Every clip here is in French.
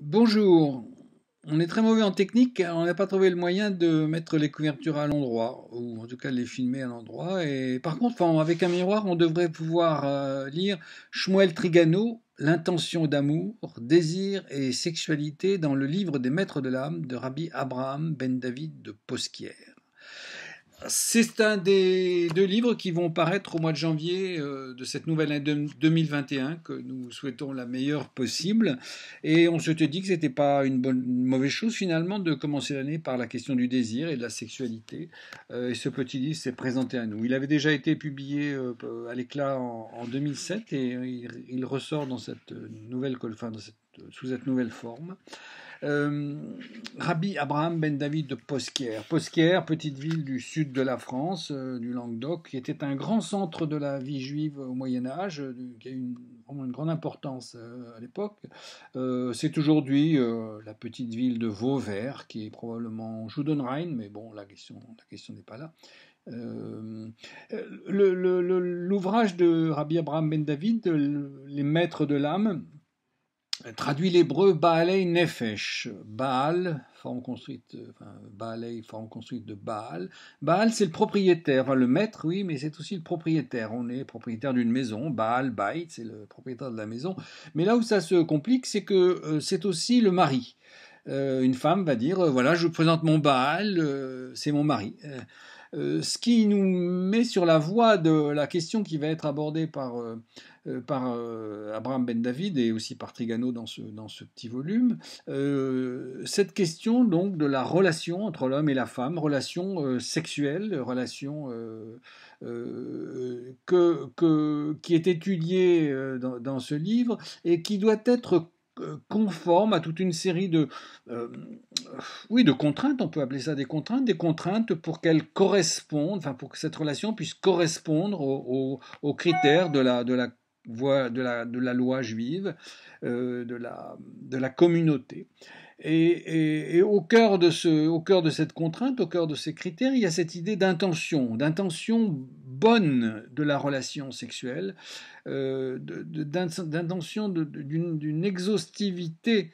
Bonjour. On est très mauvais en technique, on n'a pas trouvé le moyen de mettre les couvertures à l'endroit, ou en tout cas de les filmer à l'endroit. Et par contre, avec un miroir, on devrait pouvoir euh, lire Shmuel Trigano, L'intention d'amour, désir et sexualité dans le livre des maîtres de l'âme de Rabbi Abraham Ben David de Posquière. C'est un des deux livres qui vont paraître au mois de janvier euh, de cette nouvelle année 2021 que nous souhaitons la meilleure possible. Et on se dit que c'était pas une mauvaise chose finalement de commencer l'année par la question du désir et de la sexualité. Euh, et ce petit livre s'est présenté à nous. Il avait déjà été publié euh, à l'éclat en, 2007 et il, ressort dans cette nouvelle, enfin, sous cette nouvelle forme. Euh, Rabbi Abraham Ben David de Posquière. Posquière, petite ville du sud de la France, euh, du Languedoc, qui était un grand centre de la vie juive au Moyen Âge, euh, qui a eu une, une grande importance à l'époque. C'est aujourd'hui la petite ville de Vauvert, qui est probablement Judenrein, mais bon, la question, la question n'est pas là. L'ouvrage de Rabbi Abraham Ben David, Les Maîtres de l'âme, traduit l'hébreu Baalei Nefesh. Baal, forme construite, Baalei, forme construite de Baal. Baal, c'est le propriétaire, enfin, le maître, oui, mais c'est aussi le propriétaire. On est propriétaire d'une maison. Baal, Bait, c'est le propriétaire de la maison. Mais là où ça se complique, c'est que euh, c'est aussi le mari. Euh, une femme va dire, euh, voilà, je présente mon Baal, c'est mon mari. Euh, ce qui nous met sur la voie de la question qui va être abordée par, euh, euh, Abraham Ben David et aussi par Trigano dans ce, dans ce petit volume, cette question donc de la relation entre l'homme et la femme, relation sexuelle, relation que, que, qui est étudiée dans, dans, ce livre et qui doit être conforme à toute une série de, euh, oui, de contraintes, on peut appeler ça des contraintes, des contraintes pour qu'elles correspondent, enfin pour que cette relation puisse correspondre aux, critères de la, de la voie, de la, de la loi juive, euh, de, la, de la communauté. Et, au, cœur de au cœur de cette contrainte, au cœur de ces critères, il y a cette idée d'intention, d'intention bonne de la relation sexuelle, euh, d'intention d'une exhaustivité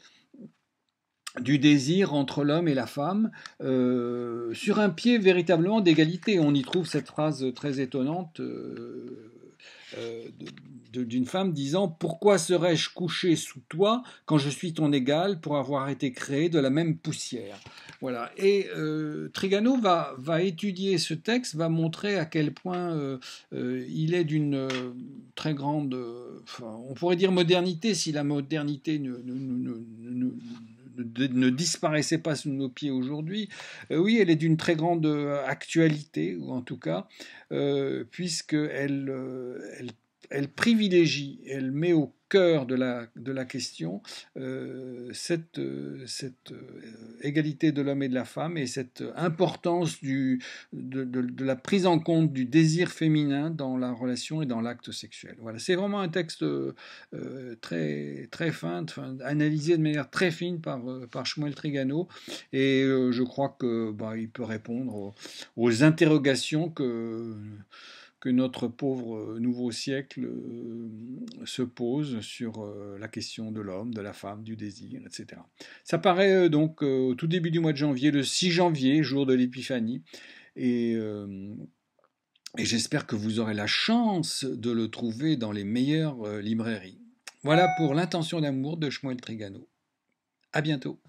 du désir entre l'homme et la femme euh, sur un pied véritablement d'égalité. On y trouve cette phrase très étonnante. Euh, euh, d'une femme disant Pourquoi serais-je couché sous toi quand je suis ton égal pour avoir été créé de la même poussière? Voilà. Et euh, Trigano va, va, étudier ce texte, va montrer à quel point euh, il est d'une très grande, on pourrait dire modernité, si la modernité ne, disparaissait pas sous nos pieds aujourd'hui, oui, elle est d'une très grande actualité, ou en tout cas, puisqu'elle elle, elle privilégie, elle met au cœur de la, de la question euh, cette, cette euh, égalité de l'homme et de la femme et cette importance du, de, de, la prise en compte du désir féminin dans la relation et dans l'acte sexuel. Voilà, c'est vraiment un texte euh, très, très fin, analysé de manière très fine par, par Trigano et je crois que bah, peut répondre aux interrogations que que notre pauvre euh, nouveau siècle euh, se pose sur euh, la question de l'homme, de la femme, du désir, etc. Ça paraît donc au tout début du mois de janvier, le 6 janvier, jour de l'Épiphanie, et, j'espère que vous aurez la chance de le trouver dans les meilleures librairies. Voilà pour l'intention d'amour de Shmuel Trigano. À bientôt.